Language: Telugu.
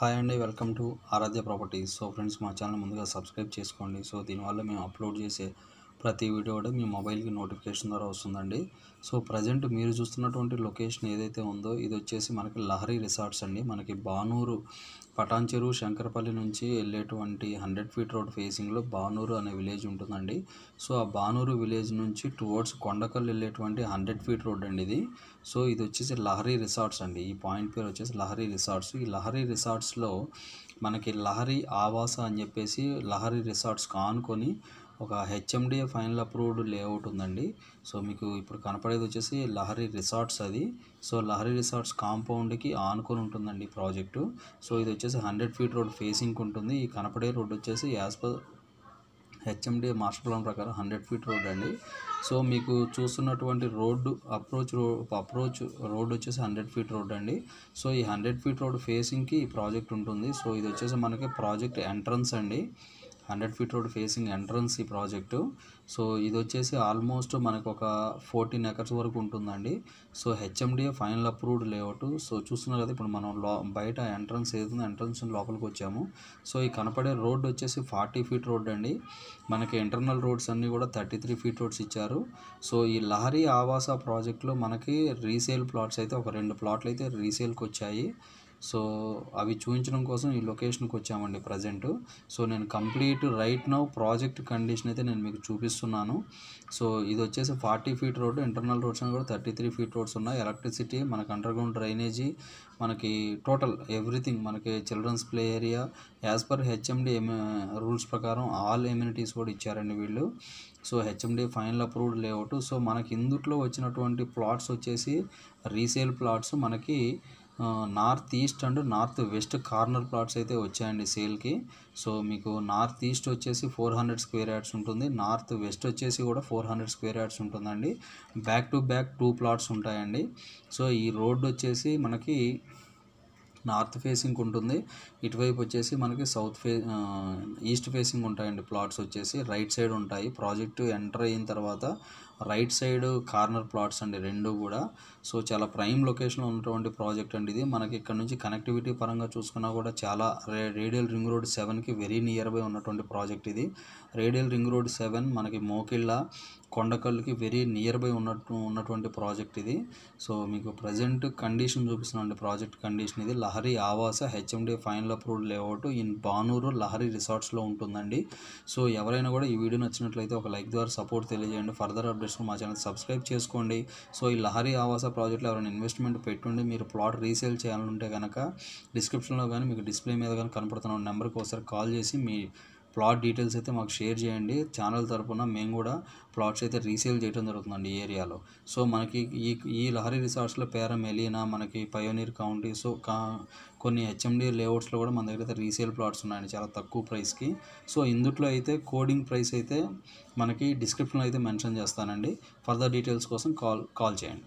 హాయ్ అండి welcome to Aaradhya properties. So friends మా ఛానల్ ముందుగా సబ్స్క్రైబ్ చేసుకోండి. సో దీనివల్ల మేము అప్లోడ్ చేసే ప్రతి వీడియో కూడా మీ మొబైల్కి నోటిఫికేషన్ ద్వారా వస్తుందండి. సో ప్రజెంట్ మీరు చూస్తున్నటువంటి లొకేషన్ ఏదైతే ఉందో ఇది వచ్చేసి మనకి లహరి రిసార్ట్స్ అండి. మనకి బానూరు పటాన్చెరు శంకరపల్లి నుంచి వెళ్ళేటువంటి హండ్రెడ్ ఫీట్ రోడ్ ఫేసింగ్లో బానూరు అనే విలేజ్ ఉంటుందండి. సో ఆ బానూరు విలేజ్ నుంచి టువర్డ్స్ కొండకల్ వెళ్ళేటువంటి హండ్రెడ్ ఫీట్ రోడ్ అండి ఇది. సో ఇది వచ్చేసి లహరి రిసార్ట్స్ అండి. ఈ పాయింట్ పేరు వచ్చేసి లహరి రిసార్ట్స్. ఈ లహరి రిసార్ట్స్లో మనకి లహరి ఆవాస అని చెప్పేసి లహరి రిసార్ట్స్ కానుకొని ఒక హెచ్ఎండిఏ ఫైనల్ అప్రూవ్డ్ లేఅవుట్ ఉందండి. సో మీకు ఇప్పుడు కనపడేది వచ్చేసి లహరి రిసార్ట్స్ అది. సో లహరి రిసార్ట్స్ కాంపౌండ్కి ఆనుకొని ఉంటుందండి ప్రాజెక్టు సో ఇది వచ్చేసి హండ్రెడ్ ఫీట్ రోడ్ ఫేసింగ్ ఉంటుంది. ఈ కనపడే రోడ్ వచ్చేసి as per HMD master plan ప్రకారం హండ్రెడ్ ఫీట్ రోడ్ అండి. సో మీకు చూస్తున్నటువంటి రోడ్డు అప్రోచ్ రో అప్రోచ్ రోడ్ వచ్చేసి హండ్రెడ్ ఫీట్ రోడ్ అండి. సో ఈ హండ్రెడ్ ఫీట్ రోడ్ ఫేసింగ్కి ఈ ప్రాజెక్ట్ ఉంటుంది. సో ఇది వచ్చేసి మనకి ప్రాజెక్ట్ ఎంట్రన్స్ అండి. Hundred feet road facing entrance ఈ ప్రాజెక్టు. సో ఇది వచ్చేసి ఆల్మోస్ట్ మనకు ఒక ఫోర్టీన్ ఎకర్స్ వరకు ఉంటుందండి. So HMDA final approved layout. So చూస్తున్నారు కదా ఇప్పుడు మనం లో బయట ఎంట్రన్స్ ఏదైనా ఎంట్రన్స్ లోపలికి వచ్చాము. సో ఈ కనపడే రోడ్ వచ్చేసి ఫార్టీ ఫీట్ రోడ్ అండి. మనకి ఇంటర్నల్ రోడ్స్ అన్నీ కూడా థర్టీ త్రీ ఫీట్ రోడ్స్ ఇచ్చారు. సో ఈ లహరి ఆవాస ప్రాజెక్ట్లో మనకి రీసేల్ ప్లాట్స్ అయితే ఒక రెండు ప్లాట్లు అయితే రీసేల్కి వచ్చాయి. సో అవి చూపించడం కోసం ఈ లొకేషన్కి వచ్చామండి ప్రజెంట్. సో నేను complete right now project condition అయితే నేను మీకు చూపిస్తున్నాను. సో ఇది వచ్చేసి forty feet road internal roads అని కూడా థర్టీ త్రీ ఫీట్ రోడ్స్ ఉన్నాయి. ఎలక్ట్రిసిటీ మనకి అండర్గ్రౌండ్ డ్రైనేజీ మనకి టోటల్ ఎవ్రీథింగ్ మనకి children's play area as per HMD rules ప్రకారం ఆల్ ఎమ్యూనిటీస్ కూడా ఇచ్చారండి వీళ్ళు. So HMD final approved layout. So మనకి ఇందుట్లో వచ్చినటువంటి ప్లాట్స్ వచ్చేసి రీసేల్ ప్లాట్స్. మనకి north east and north west corner plots అయితే వచ్చాయండి సేల్కి. సో మీకు నార్త్ ఈస్ట్ వచ్చేసి ఫోర్ హండ్రెడ్ స్క్వేర్ యార్డ్స్ ఉంటుంది. నార్త్ వెస్ట్ వచ్చేసి కూడా ఫోర్ హండ్రెడ్ స్క్వేర్ యార్డ్స్ ఉంటుందండి. Back to back two plots ఉంటాయండి. సో ఈ రోడ్ వచ్చేసి మనకి నార్త్ ఫేసింగ్ ఉంటుంది. ఇటువైపు వచ్చేసి మనకి సౌత్ ఫే ఈస్ట్ ఫేసింగ్ ఉంటాయండి ప్లాట్స్ వచ్చేసి. రైట్ సైడ్ ఉంటాయి. ప్రాజెక్టు ఎంటర్ అయిన తర్వాత రైట్ సైడ్ కార్నర్ ప్లాట్స్ అండి రెండు కూడా. సో చాలా ప్రైమ్ లొకేషన్లో ఉన్నటువంటి ప్రాజెక్ట్ అండి ఇది. మనకి ఇక్కడ నుంచి కనెక్టివిటీ పరంగా చూసుకున్నా కూడా చాలా రే రేడియల్ రింగ్ రోడ్ సెవెన్కి వెరీ నియర్ బై ఉన్నటువంటి ప్రాజెక్ట్ ఇది. రేడియల్ రింగ్ రోడ్ సెవెన్ మనకి మోకిళ్ళ కొండకల్లుకి వెరీ నియర్ బై ఉన్నట్టు ఉన్నటువంటి ప్రాజెక్ట్ ఇది. సో మీకు ప్రజెంట్ కండిషన్ చూపిస్తున్నాండి ప్రాజెక్ట్ కండిషన్ ఇది. Lahari Avasa HMD final approved layout in Bhanur Lahari రిసార్ట్స్లో ఉంటుందండి. సో ఎవరైనా కూడా ఈ వీడియో నచ్చినట్లయితే ఒక లైక్ ద్వారా సపోర్ట్ తెలియజేయండి. ఫర్దర్ అప్డేట్స్ మా ఛానల్ సబ్స్క్రైబ్ చేసుకోండి. సో ఈ లహరి ఆవాస ప్రాజెక్ట్లో ఎవరైనా ఇన్వెస్ట్మెంట్ పెట్టుండి మీరు ప్లాట్ రీసేల్ చేయాలంటే కనుక డిస్క్రిప్షన్లో కానీ మీకు డిస్ప్లే మీద కానీ కనపడుతున్న నెంబర్కి ఒకసారి కాల్ చేసి మీ ప్లాట్ డీటెయిల్స్ అయితే మాకు షేర్ చేయండి. ఛానల్ తరపున మేము కూడా ప్లాట్స్ అయితే రీసేల్ చేయడం జరుగుతుందండి ఈ ఏరియాలో. సో మనకి ఈ ఈ లహరి రిసార్ట్స్లో పేర మెలీనా మనకి పయోనీర్ కౌంటీ సో కా కొన్ని హెచ్ఎండి లేఅవుట్స్లో కూడా మన దగ్గర అయితే రీసేల్ ప్లాట్స్ ఉన్నాయండి చాలా తక్కువ ప్రైస్కి. సో ఇందుట్లో అయితే కోడింగ్ ప్రైస్ అయితే మనకి డిస్క్రిప్షన్లో అయితే మెన్షన్ చేస్తానండి. ఫర్దర్ డీటెయిల్స్ కోసం కాల్ కాల్ చేయండి.